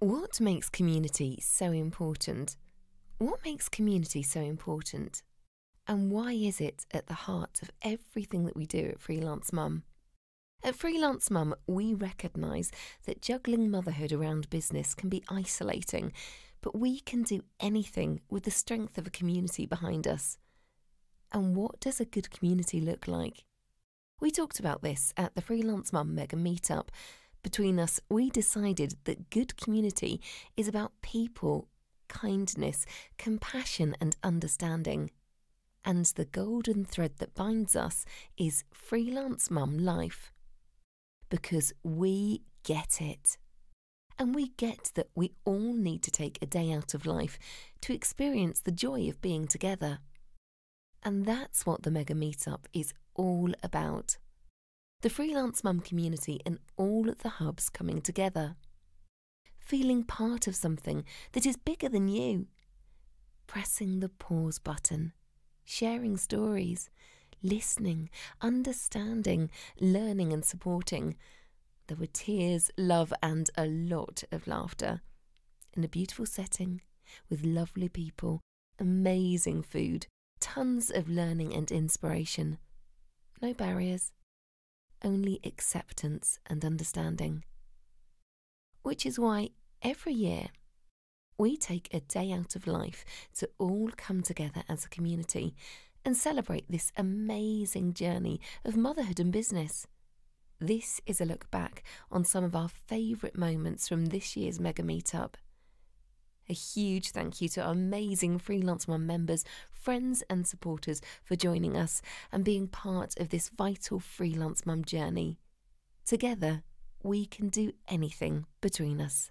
What makes community so important? What makes community so important? And why is it at the heart of everything that we do at Freelance Mum? At Freelance Mum, we recognise that juggling motherhood around business can be isolating, but we can do anything with the strength of a community behind us. And what does a good community look like? We talked about this at the Freelance Mum Mega Meetup. Between us, we decided that good community is about people, kindness, compassion, and understanding. And the golden thread that binds us is Freelance Mum Life. Because we get it. And we get that we all need to take a day out of life to experience the joy of being together. And that's what the Mega Meetup is all about. The freelance mum community and all of the hubs coming together. Feeling part of something that is bigger than you. Pressing the pause button, sharing stories, listening, understanding, learning, and supporting. There were tears, love, and a lot of laughter. In a beautiful setting, with lovely people, amazing food, tons of learning and inspiration. No barriers, only acceptance and understanding. Which is why every year we take a day out of life to all come together as a community and celebrate this amazing journey of motherhood and business. This is a look back on some of our favourite moments from this year's Mega Meetup. A huge thank you to our amazing Freelance Mum members, friends, and supporters for joining us and being part of this vital Freelance Mum journey. Together, we can do anything between us.